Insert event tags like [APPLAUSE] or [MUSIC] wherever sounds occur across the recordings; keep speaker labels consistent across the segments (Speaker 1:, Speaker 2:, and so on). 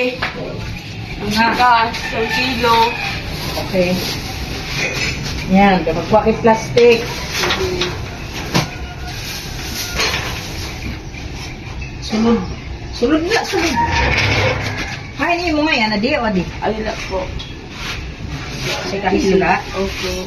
Speaker 1: Ang sika, isang kilo.
Speaker 2: Okay. Yan, magkuha kay plastic. Sunod. Sunod na, sunod. Kainin mo nga yan, adi o adi.
Speaker 1: Ayun lang po.
Speaker 2: Kasi kahit sila.
Speaker 1: Okay.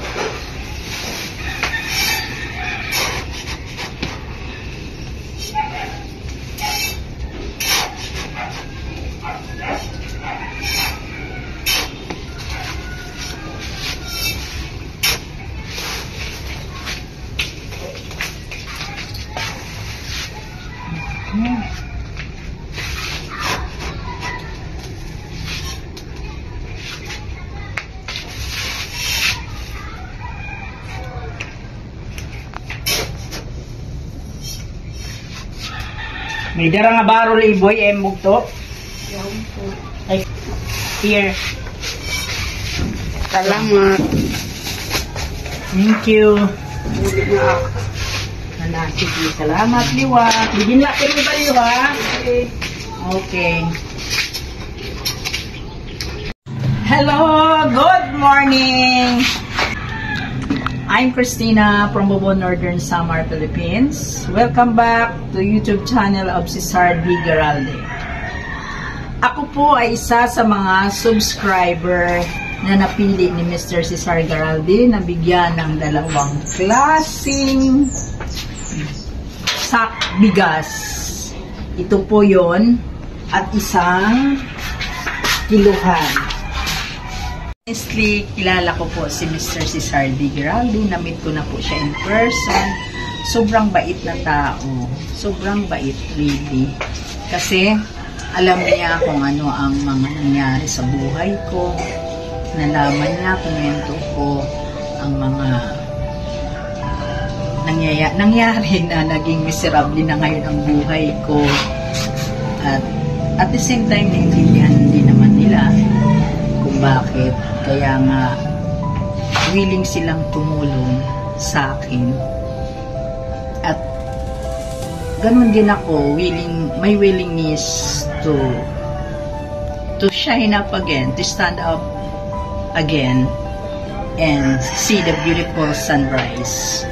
Speaker 2: May dara nga barol iboy, eh, mugto. Ay, here.
Speaker 1: Salamat.
Speaker 2: Thank you. Sige, salamat, Liwa. Bigyan na kayo ba, Liwa?
Speaker 1: Okay.
Speaker 2: Okay. Hello, good morning. I'm Christina from Bobo Northern Samar, Philippines. Welcome back to YouTube channel of Cesar D. Garalde. Ako po ay isa sa mga subscriber na napili ni Mr. Cesar Garalde na bigyan ng dalawang klasing sak bigas. Ito po yon at isang kiluhan. Honestly, kilala ko po si Mr. Cesar Di Giraldo. Namit ko na po siya in person. Sobrang bait na tao. Sobrang bait, really. Kasi, alam niya kung ano ang mga nangyari sa buhay ko. Nalaman niya, kumento ko ang mga nangyaya, nangyari [LAUGHS] na naging miserable na ngayon ang buhay ko. At at the same time, naintindihan din naman nila kung bakit. Kaya nga, willing silang tumulong sa akin. At ganun din ako, willing, may willingness to to shine up again, to stand up again and see the beautiful sunrise.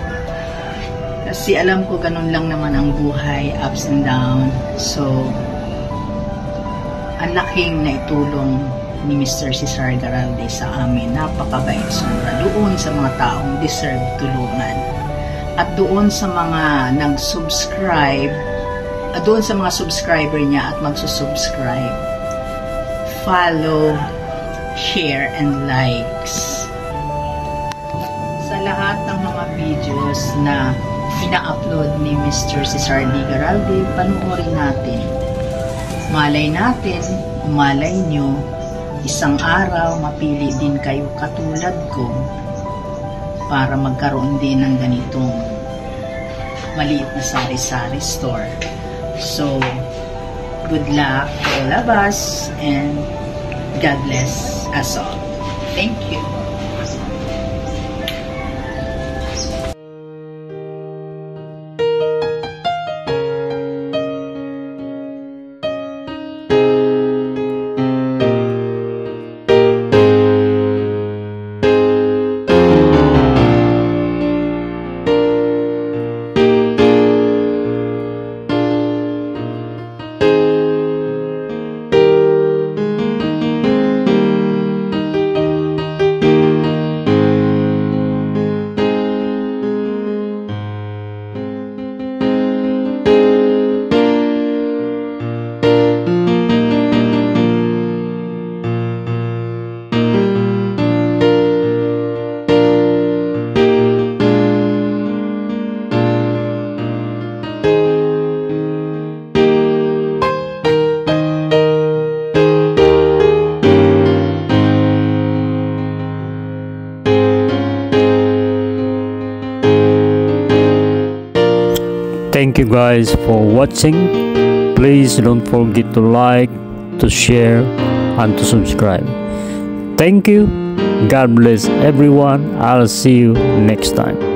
Speaker 2: Kasi alam ko ganun lang naman ang buhay, ups and down. So, ang laking naitulong ni Mr. Cesar Garalde sa amin. Napakabait sobra. Doon sa mga taong deserve tulungan. At doon sa mga nag-subscribe, at doon sa mga subscriber niya at magsusubscribe, follow, share, and likes. Sa lahat ng mga videos na ina-upload ni Mr. Cesar D. Garalde, panuorin natin. Malay natin, malay nyo, isang araw mapili din kayo katulad ko para magkaroon din ng ganitong maliit na sari-sari store. So, good luck to all of us and God bless us all. Thank you.
Speaker 3: Thank you guys for watching. Please don't forget to like, to share, and to subscribe. Thank you. God bless everyone. I'll see you next time.